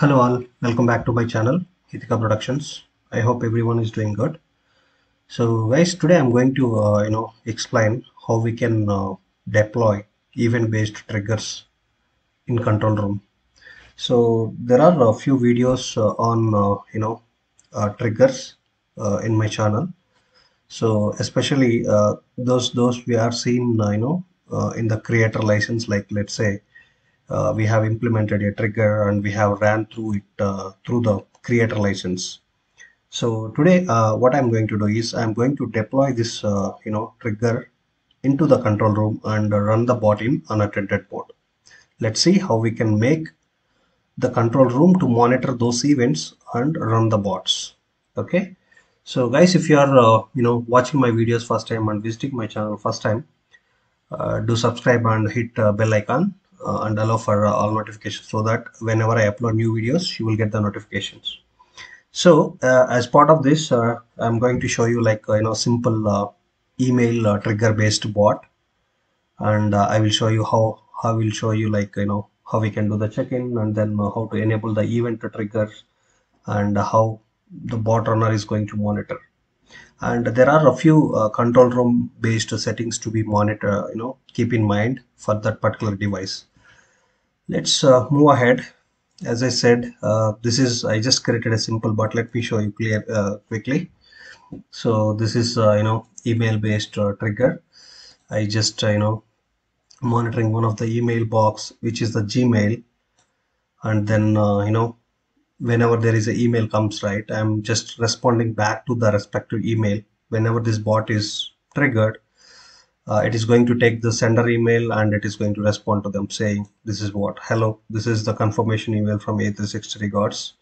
Hello all, welcome back to my channel Hithika Productions. I hope everyone is doing good. So guys, today I'm going to uh, you know explain how we can uh, deploy event-based triggers in control room. So there are a few videos uh, on uh, you know uh, triggers uh, in my channel. So especially those those we are seeing you know in the creator license like let's say uh, we have implemented a trigger and we have ran through it uh, through the creator license. So today uh, what I'm going to do is I'm going to deploy this uh, you know trigger into the control room and run the bot in unattended mode. Let's see how we can make the control room to monitor those events and run the bots. Okay. So guys, if you are uh, you know watching my videos first time and visiting my channel first time, uh, do subscribe and hit bell icon uh, and allow for uh, all notifications so that whenever I upload new videos, you will get the notifications. So uh, as part of this, uh, I'm going to show you like uh, you know simple email trigger based bot, and I will show you how how will show you like you know how we can do the check-in and then how to enable the event trigger and how the bot runner is going to monitor. And there are a few uh, control room based settings to be monitor you know keep in mind for that particular device let's uh, move ahead. As i said uh, this is i just created a simple but let me show you clear uh, quickly. So this is uh, you know email based uh, trigger. I just uh, you know monitoring one of the email box which is the gmail. And then you know whenever there is an email comes right i'm just responding back to the respective email. Whenever this bot is triggered uh, it is going to take the sender email and it is going to respond to them saying this is what. Hello this is the confirmation email from a360 regards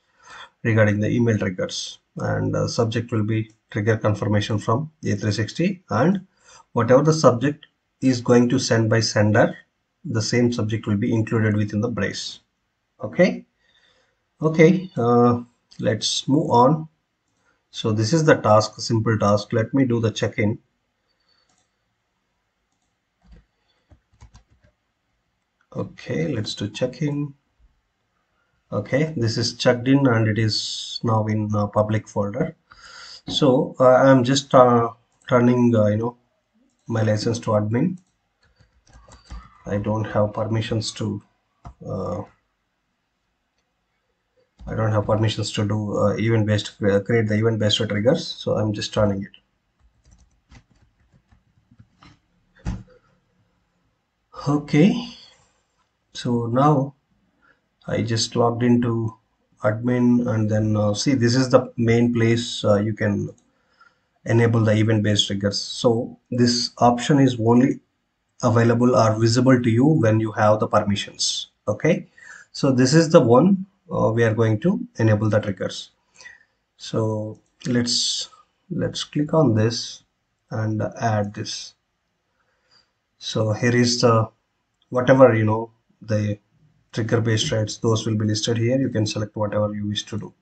regarding the email triggers. And uh, subject will be trigger confirmation from a360 and whatever the subject is going to send by sender the same subject will be included within the brace. Okay? Okay uh, let's move on. So this is the task simple task. Let me do the check-in okay let's do check-in. Okay this is checked in and it is now in uh, public folder. So uh, i'm just uh, turning uh, you know my license to admin. I don't have permissions to uh, I don't have permissions to do uh, event based create the event based triggers so I'm just turning it. Okay so now I just logged into admin and then uh, see this is the main place uh, you can enable the event based triggers. So this option is only available or visible to you when you have the permissions okay? So this is the one uh, we are going to enable the triggers. So let's let's click on this and add this. So here is the whatever you know the trigger based threads those will be listed here. You can select whatever you wish to do.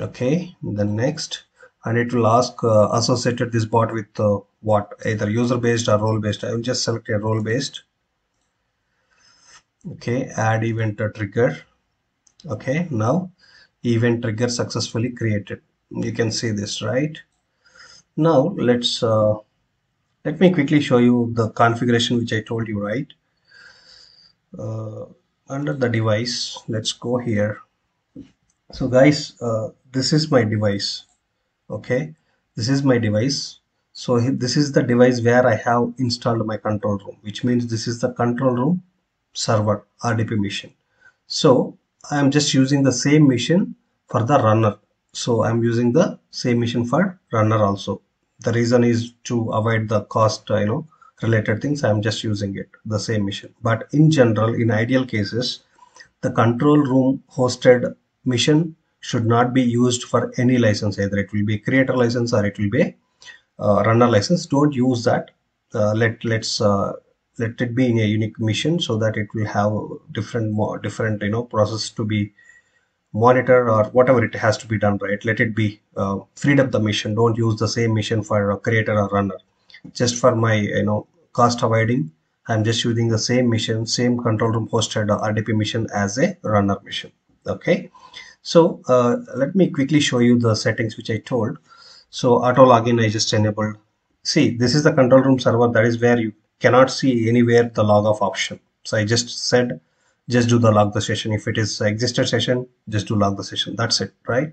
Okay then next and it will ask uh, associated this bot with uh, what? Either user based or role based. I will just select a role based. Okay add event trigger. Okay now event trigger successfully created. You can see this right? Now let's uh, let me quickly show you the configuration which I told you right under the device let's go here so guys uh, this is my device okay this is my device so this is the device where I have installed my control room which means this is the control room server RDP machine so I am just using the same machine for the runner. So I'm using the same machine for runner also. The reason is to avoid the cost, uh, you know, related things. I'm just using it, the same mission But in general, in ideal cases, the control room hosted mission should not be used for any license. Either it will be creator license or it will be uh, runner license. Don't use that. Uh, let let's uh, let it be in a unique mission so that it will have different more different you know process to be monitor or whatever it has to be done right let it be uh, freed up the mission don't use the same mission for a creator or runner just for my you know cost avoiding i'm just using the same mission same control room hosted rdp mission as a runner mission okay? So uh, let me quickly show you the settings which I told. So auto login I just enabled. See this is the control room server. That is where you cannot see anywhere the log off option. So I just said just do the log the session. If it is existed session just do log the session. That's it right?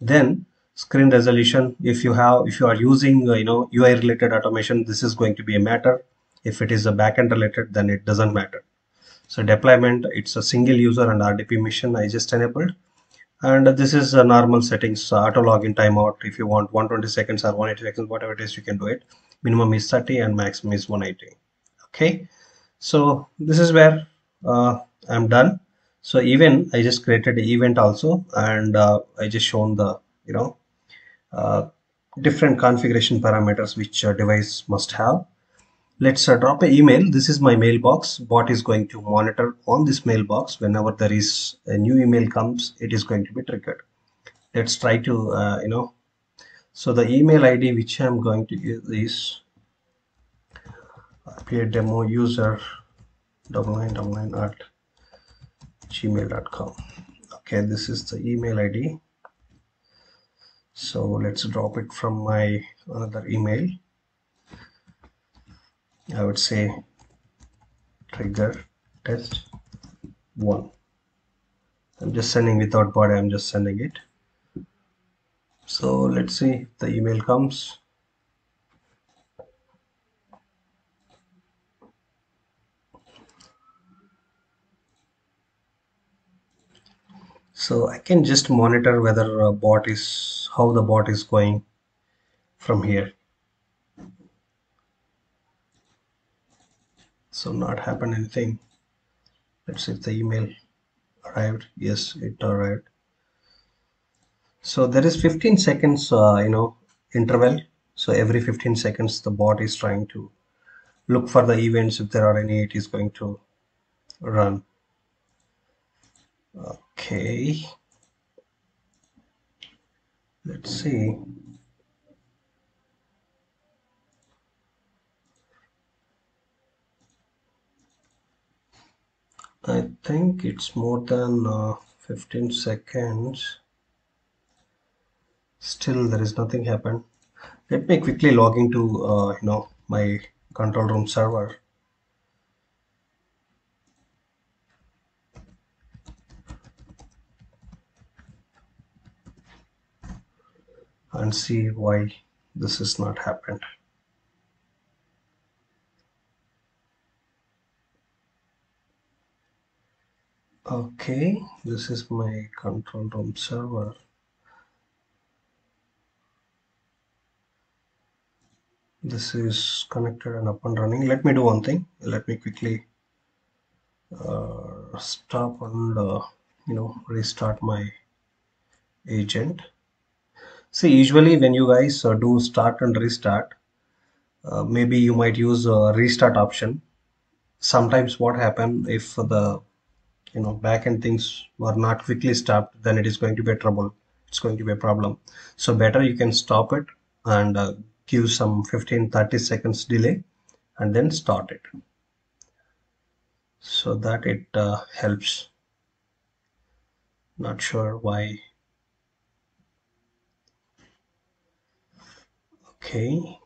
Then screen resolution. If you have if you are using uh, you know UI related automation this is going to be a matter. If it is a backend related then it doesn't matter. So deployment it's a single user and RDP mission I just enabled. And this is a normal settings uh, auto login timeout. If you want 120 seconds or 180 seconds whatever it is you can do it. Minimum is 30 and maximum is 180 okay? So this is where uh, I'm done. So even I just created an event also and uh, I just shown the you know different configuration parameters which device must have. Let's uh, drop an email. This is my mailbox. Bot is going to monitor on this mailbox. Whenever there is a new email comes it is going to be triggered. Let's try to uh, you know. So the email id which i'm going to use is appear demo user double nine double nine at gmail.com okay this is the email id so let's drop it from my another email. I would say trigger test one. I'm just sending without body I'm just sending it. So let's see the email comes so I can just monitor whether a bot is how the bot is going from here. So not happened anything. Let's see if the email arrived. Yes it arrived. So there is 15 seconds uh, you know interval. So every 15 seconds the bot is trying to look for the events if there are any it is going to run okay. Let's see. I think it's more than uh, 15 seconds. Still there is nothing happened. Let me quickly log into uh, you know my control room server and see why this has not happened. Okay, this is my control room server. This is connected and up and running. Let me do one thing. Let me quickly uh, stop and uh, you know restart my agent see usually when you guys uh, do start and restart uh, maybe you might use a restart option. Sometimes what happen if the you know backend things were not quickly stopped then it is going to be a trouble. It's going to be a problem. So better you can stop it and uh, give some 15 30 seconds delay and then start it. So that it uh, helps. Not sure why okay.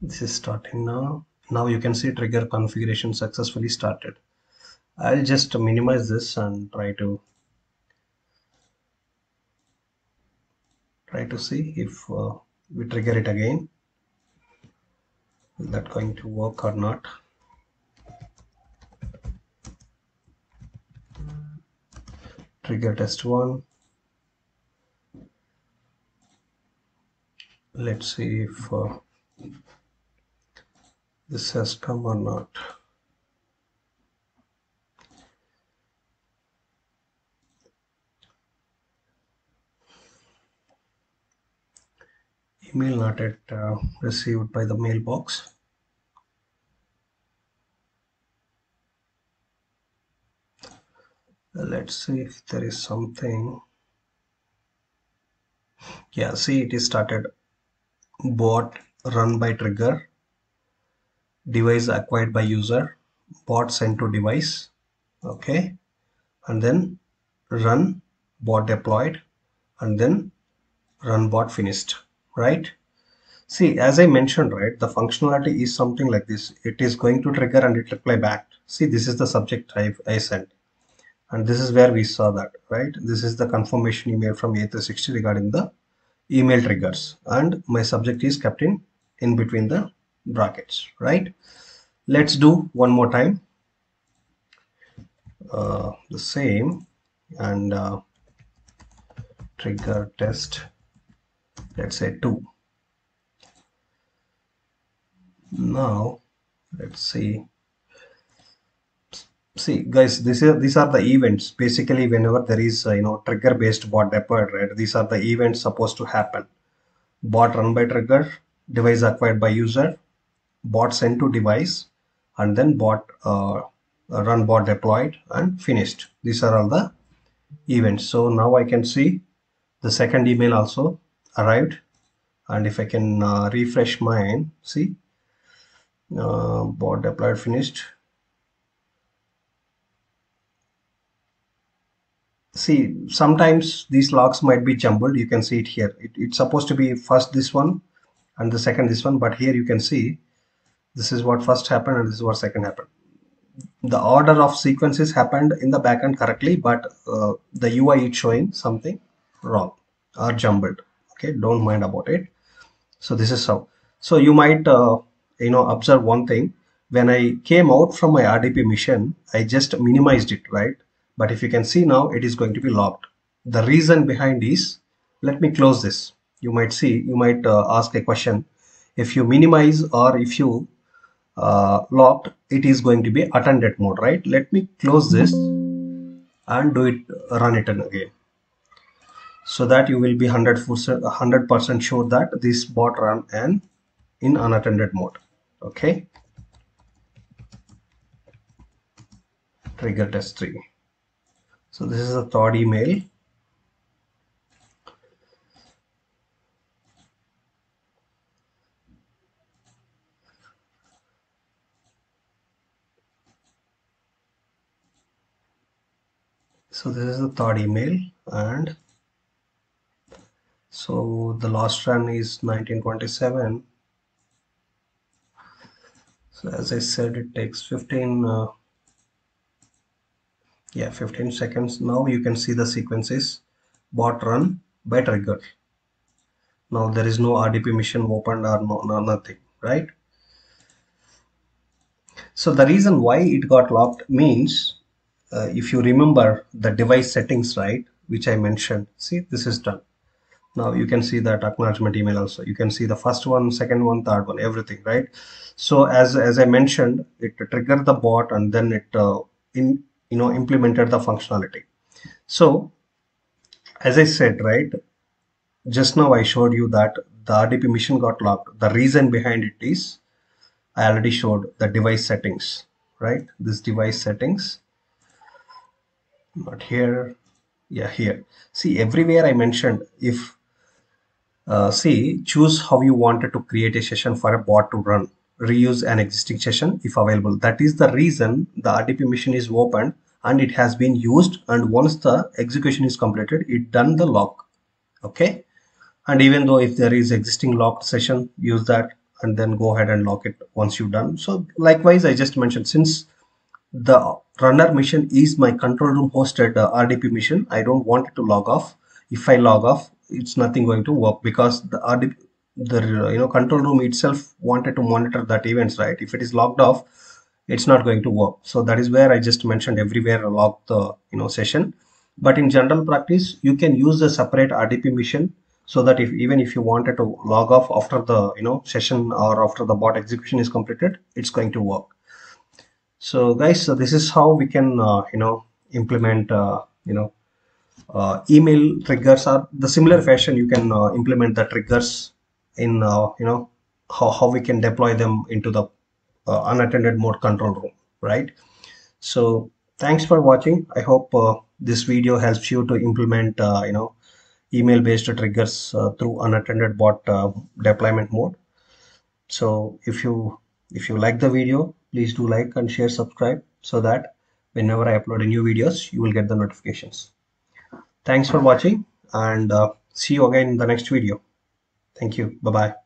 This is starting now. Now you can see trigger configuration successfully started. I'll just minimize this and try to try to see if uh, we trigger it again. Is that going to work or not? Trigger test one let's see if uh, this has come or not. Email not yet uh, received by the mailbox. Let's see if there is something. Yeah see it is started bot run by trigger device acquired by user bot sent to device okay and then run bot deployed and then run bot finished right? See as i mentioned right the functionality is something like this. It is going to trigger and it reply back. See this is the subject type i sent. And this is where we saw that right? This is the confirmation email from a360 regarding the email triggers. And my subject is kept in in between the brackets right? Let's do one more time. Uh, the same. And uh, trigger test let's say 2 now let's see see guys this is these are the events. Basically whenever there is uh, you know trigger based bot deployed right these are the events supposed to happen. Bot run by trigger device acquired by user bot sent to device and then bot uh, run bot deployed and finished. These are all the events. So now i can see the second email also arrived. And if i can uh, refresh mine see uh, bot deployed finished see sometimes these logs might be jumbled. You can see it here. It, it's supposed to be first this one and the second this one but here you can see this is what first happened and this is what second happened. The order of sequences happened in the backend correctly but uh, the UI is showing something wrong or jumbled. Okay don't mind about it. So this is how. So you might uh, you know observe one thing. When I came out from my RDP mission I just minimized it right but if you can see now it is going to be locked. The reason behind is let me close this. You might see you might uh, ask a question. If you minimize or if you uh, locked it is going to be attended mode right? Let me close this and do it run it again. So that you will be 100 percent sure that this bot run and in unattended mode. Okay? Trigger test 3 so this is the third email. So this is the third email and so the last run is 1927 so as I said it takes 15 uh, yeah 15 seconds. Now you can see the sequences. Bot run by trigger. Now there is no RDP mission opened or no, no nothing right? So the reason why it got locked means uh, if you remember the device settings right which I mentioned see this is done. Now you can see that acknowledgement email also. You can see the first one second one third one everything right? So as as I mentioned it triggered the bot and then it uh, in you know implemented the functionality. So as i said right just now i showed you that the rdp mission got locked. The reason behind it is i already showed the device settings right? This device settings not here yeah here. See everywhere i mentioned if uh, see choose how you wanted to create a session for a bot to run reuse an existing session if available. That is the reason the RDP mission is opened and it has been used and once the execution is completed, it done the lock. Okay. And even though if there is existing locked session, use that and then go ahead and lock it once you've done. So likewise, I just mentioned since the runner mission is my control room hosted uh, RDP mission, I don't want it to log off. If I log off, it's nothing going to work because the RDP the you know control room itself wanted to monitor that events right? If it is logged off it's not going to work. So that is where i just mentioned everywhere log the you know session. But in general practice you can use a separate rdp mission so that if even if you wanted to log off after the you know session or after the bot execution is completed it's going to work. So guys so this is how we can uh, you know implement uh, you know uh, email triggers are the similar fashion you can uh, implement the triggers in uh, you know how, how we can deploy them into the uh, unattended mode control room right so thanks for watching i hope uh, this video helps you to implement you know email based triggers through unattended bot deployment mode so if you if you like the video please do like and share subscribe so that whenever I upload a new videos, you will get the notifications. Thanks for watching and uh, see you again in the next video. Thank you. Bye-bye.